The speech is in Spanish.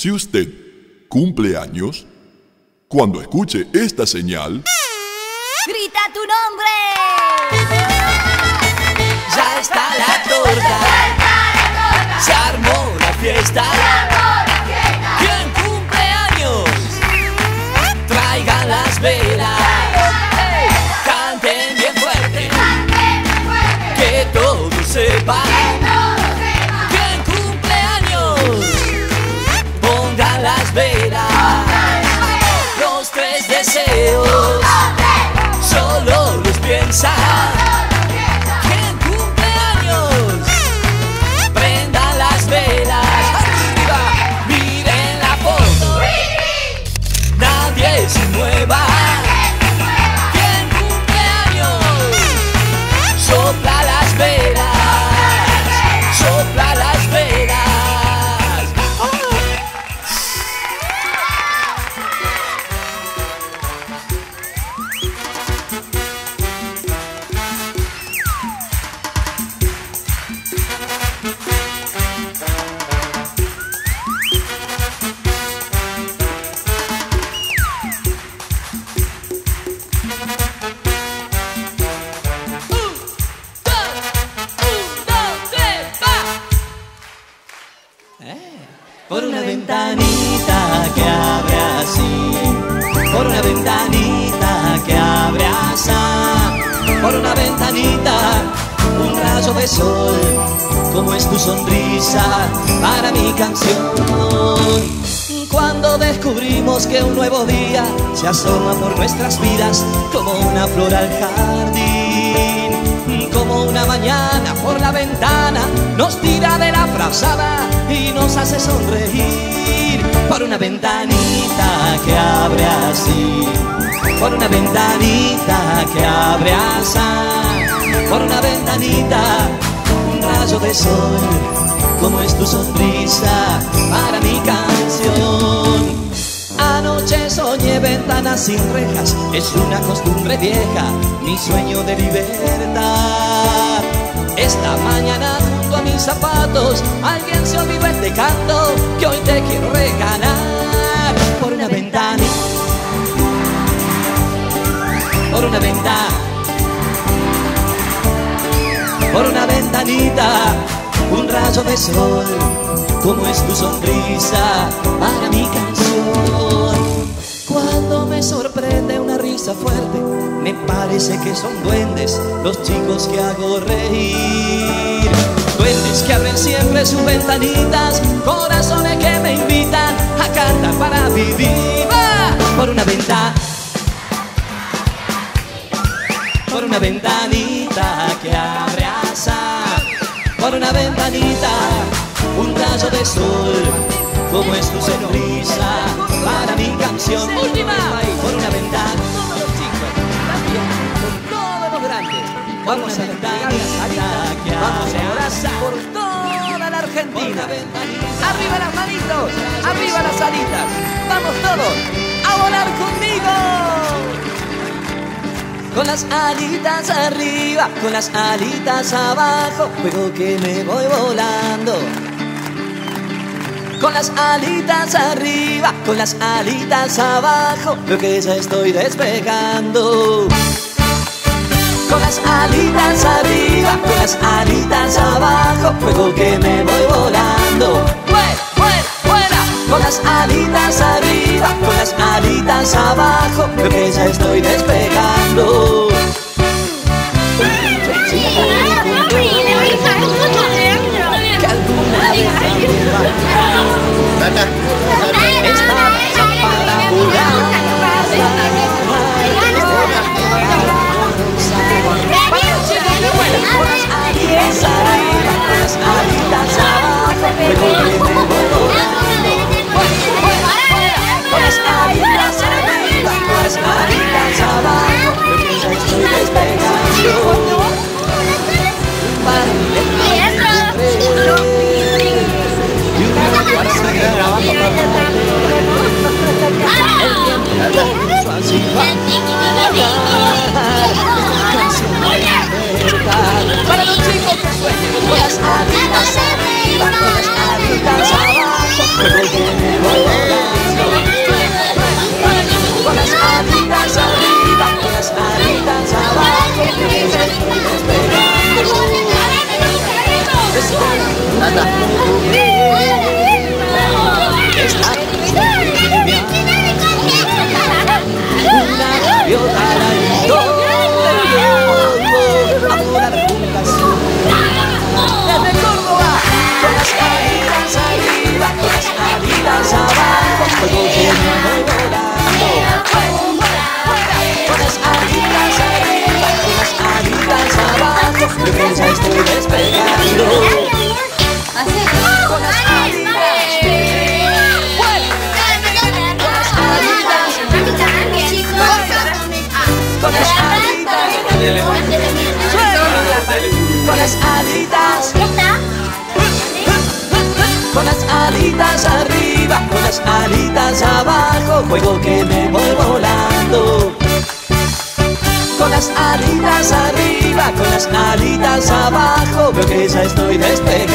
Si usted cumple años, cuando escuche esta señal, ¡Grita tu nombre! Por una ventanita que abre así, por una ventanita que abre así, por una ventanita un rayo de sol, como es tu sonrisa para mi canción. Cuando descubrimos que un nuevo día se asoma por nuestras vidas como una flor al jardín, como una mañana por la ventana nos tira de la frazada y nos hace sonreír por una ventanita que abre así, por una ventanita que abre así, por una ventanita un rayo de sol, como es tu sonrisa para mi canción. Anoche soñé ventanas sin rejas, es una costumbre vieja, mi sueño de libertad. Esta mañana junto a mis zapatos, alguien se olvidó este canto que hoy te quiero regalar. Por una ventana, por una ventana, por una ventanita, un rayo de sol, como es tu sonrisa para mi canción. Cuando me sorprende una risa fuerte, me parece que son duendes los chicos que hago reír. Duendes que abren siempre sus ventanitas, corazones que me invitan a cantar para vivir. Por una ventana por una ventanita que así, por una ventanita un rayo de sol, como es tu sonrisa para mi canción. Última, por una ventana, todos los chicos, también con todos los grandes. Vamos a ventanita que Vamos a abre por toda la Argentina. Arriba las manitos, arriba las alitas. Vamos todos a volar conmigo. Con las alitas arriba, con las alitas abajo, juego que me voy volando. Con las alitas arriba, con las alitas abajo, veo que ya estoy despegando. Con las alitas arriba, con las alitas abajo, juego que me voy volando. Con las alitas arriba, con las alitas abajo, veo que ya estoy despegando. Está juego que me voy volando. Con las alitas arriba, con las alitas abajo, veo que ya estoy despegado.